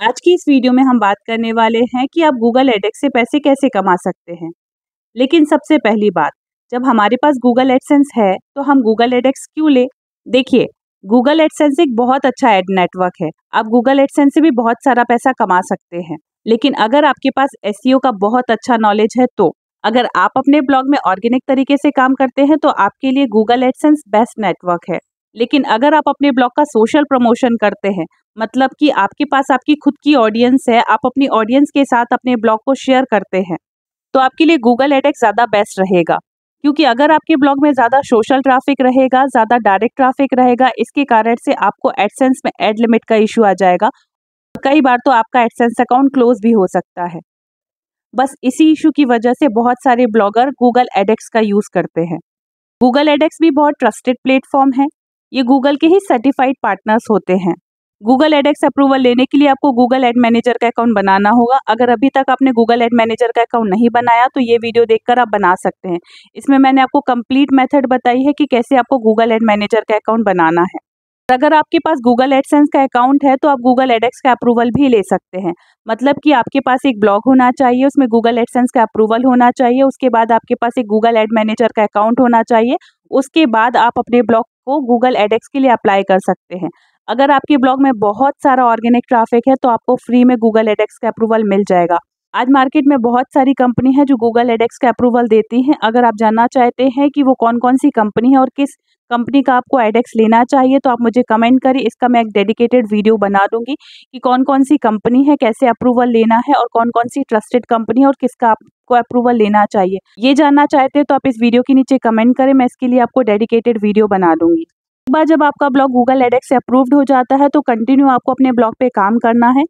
आज की इस वीडियो में हम बात करने वाले हैं कि आप गूगल एडेक्स से पैसे कैसे कमा सकते हैं। लेकिन सबसे पहली बात, जब हमारे पास गूगल एडसेंस है तो हम गूगल एडेक्स क्यों ले? देखिए गूगल एडसेंस एक बहुत अच्छा एड नेटवर्क है। आप गूगल एडसेंस से भी बहुत सारा पैसा कमा सकते हैं। लेकिन अगर आपके पास एस e का बहुत अच्छा नॉलेज है तो अगर आप अपने ब्लॉग में ऑर्गेनिक तरीके से काम करते हैं तो आपके लिए गूगल एडसेंस बेस्ट नेटवर्क है। लेकिन अगर आप अपने ब्लॉग का सोशल प्रमोशन करते हैं मतलब कि आपके पास आपकी खुद की ऑडियंस है, आप अपनी ऑडियंस के साथ अपने ब्लॉग को शेयर करते हैं तो आपके लिए गूगल एडेक्स ज़्यादा बेस्ट रहेगा। क्योंकि अगर आपके ब्लॉग में ज़्यादा सोशल ट्रैफ़िक रहेगा, ज़्यादा डायरेक्ट ट्रैफ़िक रहेगा, इसके कारण से आपको एडसेंस में एड लिमिट का इशू आ जाएगा। कई बार तो आपका एडसेंस अकाउंट क्लोज भी हो सकता है। बस इसी इशू की वजह से बहुत सारे ब्लॉगर गूगल एडेक्स का यूज़ करते हैं। गूगल एडेक्स भी बहुत ट्रस्टेड प्लेटफॉर्म है। ये गूगल के ही सर्टिफाइड पार्टनर्स होते हैं। गूगल एडेक्स अप्रूवल लेने के लिए आपको गूगल एड मैनेजर का अकाउंट बनाना होगा। अगर अभी तक आपने गूगल एड मैनेजर का अकाउंट नहीं बनाया तो ये वीडियो देखकर आप बना सकते हैं। इसमें मैंने आपको कंप्लीट मेथड बताई है कि कैसे आपको गूगल एड मैनेजर का अकाउंट बनाना है। अगर आपके पास गूगल एडसेंस का अकाउंट है तो आप गूगल एडेक्स का अप्रूवल भी ले सकते हैं। मतलब कि आपके पास एक ब्लॉग होना चाहिए, उसमें गूगल एडसेंस का अप्रूवल होना चाहिए, उसके बाद आपके पास एक गूगल एड मैनेजर का अकाउंट होना चाहिए, उसके बाद आप अपने ब्लॉग को गूगल एडेक्स के लिए अप्लाई कर सकते हैं। अगर आपके ब्लॉग में बहुत सारा ऑर्गेनिक ट्रैफ़िक है तो आपको फ्री में गूगल एडेक्स का अप्रूवल मिल जाएगा। आज मार्केट में बहुत सारी कंपनी है जो गूगल एडेक्स का अप्रूवल देती हैं। अगर आप जानना चाहते हैं कि वो कौन कौन सी कंपनी है और किस कंपनी का आपको एडेक्स लेना चाहिए तो आप मुझे कमेंट करें इसका मैं एक डेडिकेटेड वीडियो बना दूँगी कि कौन कौन सी कंपनी है, कैसे अप्रूवल लेना है और कौन कौन सी ट्रस्टेड कंपनी है और किसका आपको अप्रूवल लेना चाहिए। ये जानना चाहते हैं तो आप इस वीडियो के नीचे कमेंट करें। मैं इसके लिए आपको डेडिकेटेड वीडियो बना दूँगी। एक बार जब आपका ब्लॉग गूगल एडेक्स से अप्रूव्ड हो जाता है तो कंटिन्यू आपको अपने ब्लॉग पे काम करना है।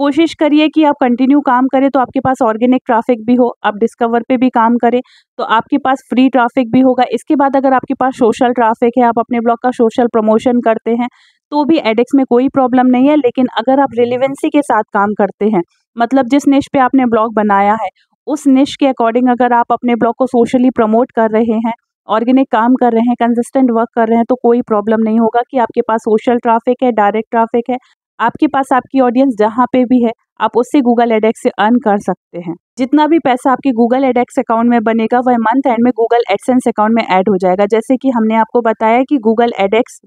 कोशिश करिए कि आप कंटिन्यू काम करें तो आपके पास ऑर्गेनिक ट्रैफ़िक भी हो, आप डिस्कवर पे भी काम करें तो आपके पास फ्री ट्रैफ़िक भी होगा। इसके बाद अगर आपके पास सोशल ट्रैफ़िक है, आप अपने ब्लॉग का सोशल प्रमोशन करते हैं तो भी एडिक्स में कोई प्रॉब्लम नहीं है, लेकिन अगर आप रिलेवेंसी के साथ काम करते हैं मतलब जिस निश पे आपने ब्लॉग बनाया है, उस निश के अकॉर्डिंग अगर आप अपने ब्लॉग को सोशली प्रमोट कर रहे हैं ऑर्गेनिक काम कर रहे हैं कंसिस्टेंट वर्क कर रहे हैं तो कोई प्रॉब्लम नहीं होगा कि आपके पास सोशल ट्रैफ़िक है डायरेक्ट ट्रैफ़िक है आपके पास आपकी ऑडियंस जहाँ पे भी है, आप उससे गूगल एडेक्स से अर्न कर सकते हैं। जितना भी पैसा आपके गूगल एडेक्स अकाउंट में बनेगा, वह मंथ एंड में गूगल एडसेंस अकाउंट में ऐड हो जाएगा। जैसे कि हमने आपको बताया कि गूगल एडेक्स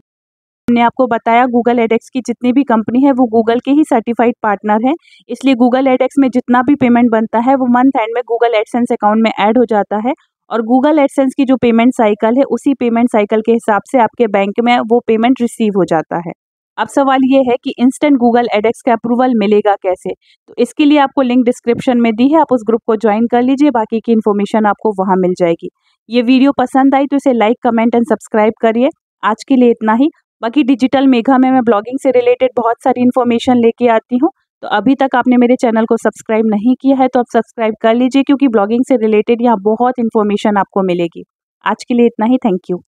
हमने आपको बताया गूगल एडेक्स की जितनी भी कंपनी है, वो गूगल के ही सर्टिफाइड पार्टनर है। इसलिए गूगल एडेक्स में जितना भी पेमेंट बनता है, वो मंथ एंड में गूगल एडसेंस अकाउंट में ऐड हो जाता है। और गूगल एडसेंस की जो पेमेंट साइकिल है, उसी पेमेंट साइकिल के हिसाब से आपके बैंक में वो पेमेंट रिसीव हो जाता है। अब सवाल ये है कि इंस्टेंट गूगल एडेक्स का अप्रूवल मिलेगा कैसे? तो इसके लिए आपको लिंक डिस्क्रिप्शन में दी है, आप उस ग्रुप को ज्वाइन कर लीजिए, बाकी की इन्फॉर्मेशन आपको वहाँ मिल जाएगी। ये वीडियो पसंद आई तो इसे लाइक कमेंट एंड सब्सक्राइब करिए। आज के लिए इतना ही। बाकी डिजिटल मेघा में मैं ब्लॉगिंग से रिलेटेड बहुत सारी इन्फॉर्मेशन लेके आती हूँ। तो अभी तक आपने मेरे चैनल को सब्सक्राइब नहीं किया है तो आप सब्सक्राइब कर लीजिए, क्योंकि ब्लॉगिंग से रिलेटेड यहाँ बहुत इन्फॉर्मेशन आपको मिलेगी। आज के लिए इतना ही। Thank you